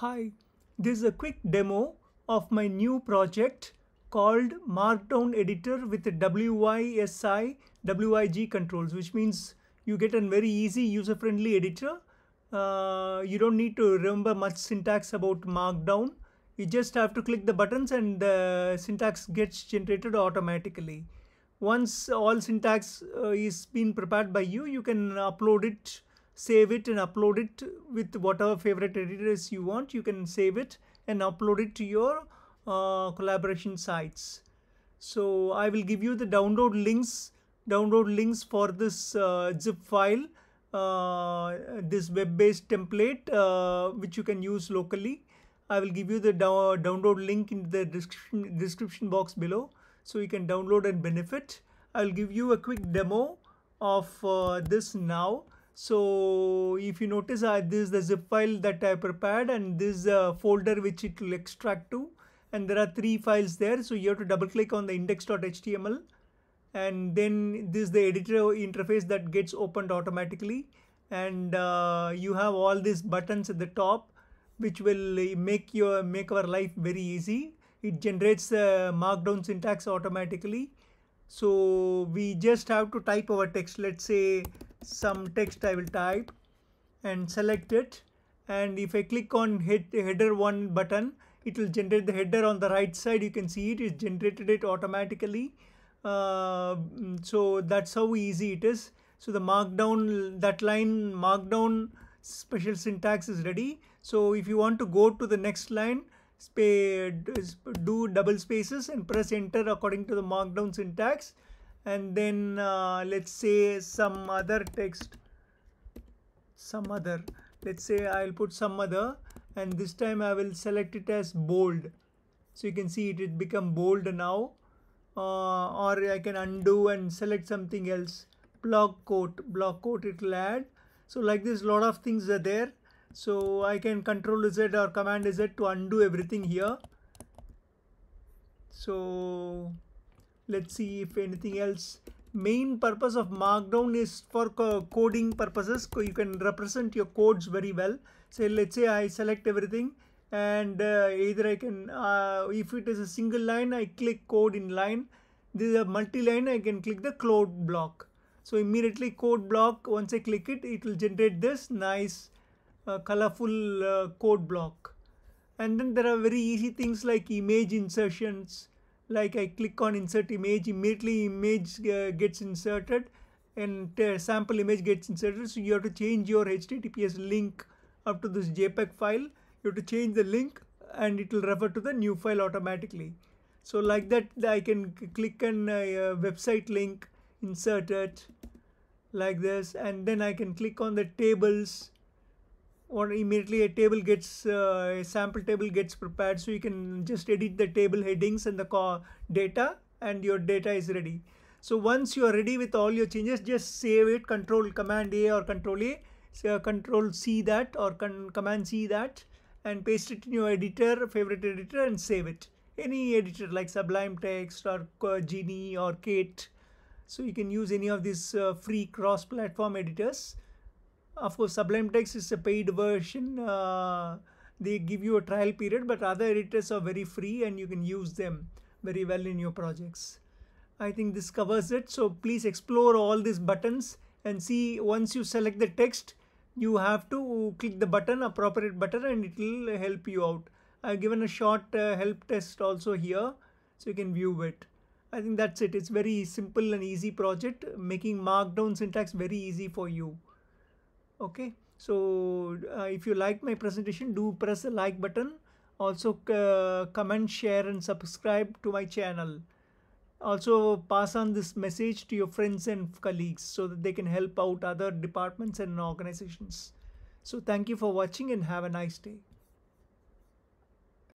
Hi, this is a quick demo of my new project called Markdown Editor with the WYSI WIG controls, which means you get a very easy user-friendly editor. Uh, you don't need to remember much syntax about Markdown. You just have to click the buttons and the syntax gets generated automatically. Once all syntax uh, is been prepared by you, you can upload it save it and upload it with whatever favorite editors you want. You can save it and upload it to your uh, collaboration sites. So I will give you the download links, download links for this uh, zip file, uh, this web-based template, uh, which you can use locally. I will give you the download link in the description, description box below so you can download and benefit. I'll give you a quick demo of uh, this now. So if you notice uh, this is the zip file that I prepared and this folder which it will extract to and there are three files there. So you have to double click on the index.html and then this is the editor interface that gets opened automatically and uh, you have all these buttons at the top which will make your make our life very easy. It generates the markdown syntax automatically. So we just have to type our text. Let's say some text I will type and select it. And if I click on head, header 1 button it will generate the header on the right side. You can see it is generated it automatically. Uh, so that's how easy it is. So the markdown that line markdown special syntax is ready. So if you want to go to the next line do double spaces and press enter according to the markdown syntax and then uh, let's say some other text. Some other. Let's say I'll put some other and this time I will select it as bold. So you can see it it become bold now. Uh, or I can undo and select something else. Block quote. Block quote it will add. So like this lot of things are there. So I can control Z or command Z to undo everything here. So let's see if anything else. Main purpose of markdown is for co coding purposes. You can represent your codes very well. So let's say i select everything and uh, either i can uh, if it is a single line i click code in line. This is a multi-line i can click the code block. So immediately code block once i click it it will generate this nice uh, colorful uh, code block. And then there are very easy things like image insertions like I click on insert image immediately image uh, gets inserted and uh, sample image gets inserted. So you have to change your https link up to this jpeg file. You have to change the link and it will refer to the new file automatically. So like that I can click on a uh, website link insert it like this and then I can click on the tables or immediately a table gets uh, a sample table gets prepared so you can just edit the table headings and the data and your data is ready. So once you are ready with all your changes just save it control command a or control a so control c that or command c that and paste it in your editor favorite editor and save it. Any editor like sublime text or uh, Geany or kate. So you can use any of these uh, free cross platform editors of course sublime text is a paid version. Uh, they give you a trial period but other editors are very free and you can use them very well in your projects. I think this covers it. So please explore all these buttons and see once you select the text you have to click the button appropriate button and it will help you out. I've given a short uh, help test also here so you can view it. I think that's it. It's very simple and easy project making markdown syntax very easy for you okay. So uh, if you like my presentation do press the like button. Also uh, comment share and subscribe to my channel. Also pass on this message to your friends and colleagues so that they can help out other departments and organizations. So thank you for watching and have a nice day